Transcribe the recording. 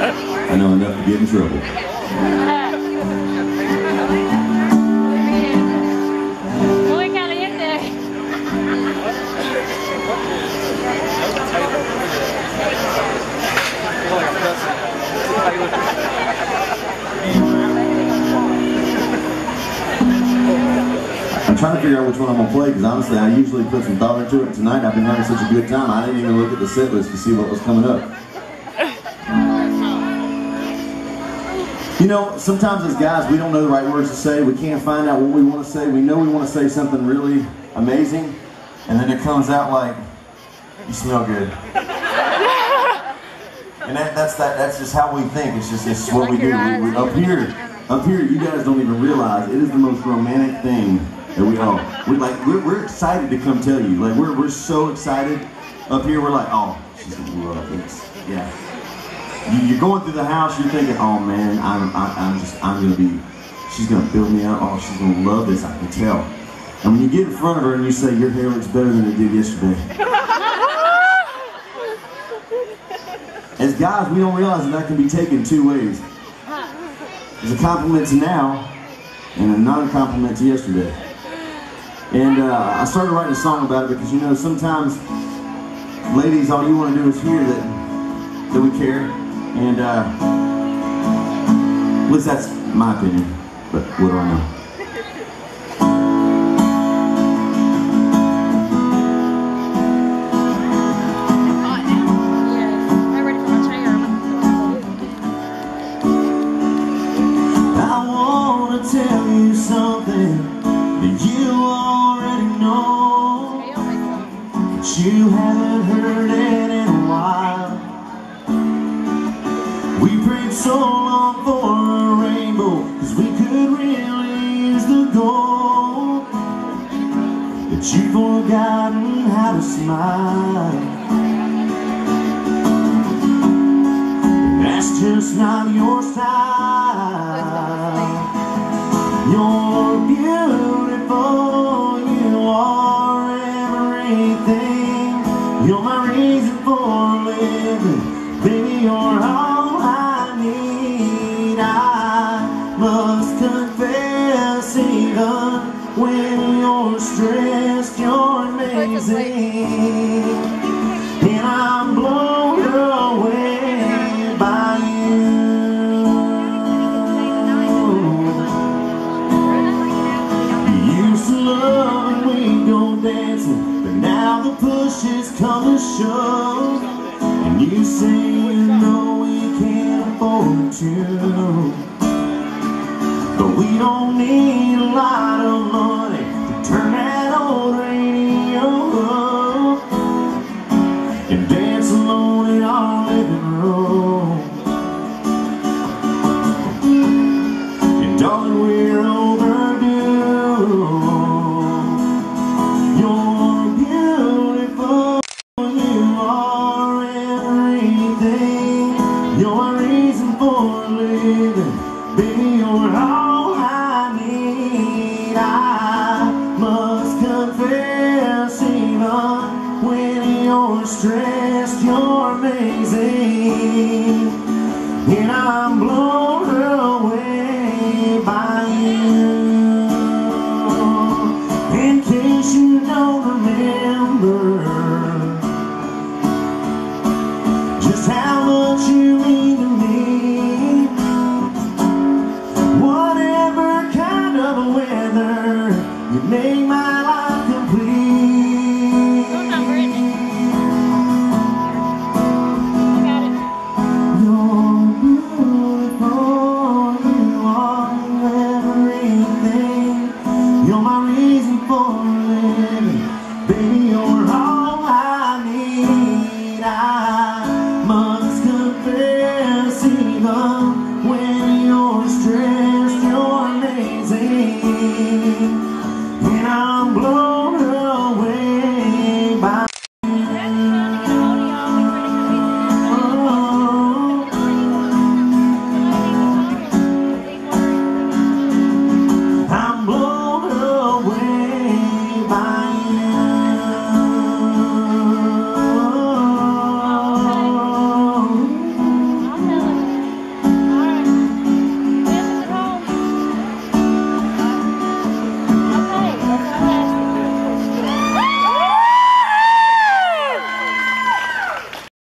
I know enough to get in trouble. Muy caliente. I'm trying to figure out which one I'm gonna play because honestly, I usually put some thought into it. Tonight, I've been having such a good time. I didn't even look at the set list to see what was coming up. Know, sometimes as guys, we don't know the right words to say. We can't find out what we want to say. We know we want to say something really amazing, and then it comes out like, "You smell good." And that, that's that. That's just how we think. It's just it's what we do. We, we, up here, up here, you guys don't even realize it is the most romantic thing that we all. We're like we're, we're excited to come tell you. Like we're we're so excited up here. We're like, oh, she's gonna love this. Yeah. You, you're going through the house. You're thinking, oh man, I'm I, I'm just I'm gonna be. She's gonna build me out. Oh, she's gonna love this. I can tell. And when you get in front of her and you say your hair looks better than it did yesterday. As guys, we don't realize that that can be taken two ways. There's a compliment to now and a non-compliment to yesterday. And uh, I started writing a song about it because you know sometimes, ladies, all you want to do is hear that that we care, and uh, at least that's my opinion. But what do I know? I'm ready for my chair. I wanna tell you something that you already know. Hey, I'll make some. But you haven't heard it But you've forgotten how to smile. That's just not your style. You're beautiful, you are everything. You're my reason for living. Baby, you're all I need. I must confess, even when you're stressed, you're amazing. And I'm blown away by you. You used to love when dancing, but now the push has come to shove. And you say you know we can't afford to. But we don't need a lot of I must confess, even when you're stressed, you're amazing. And I'm blown You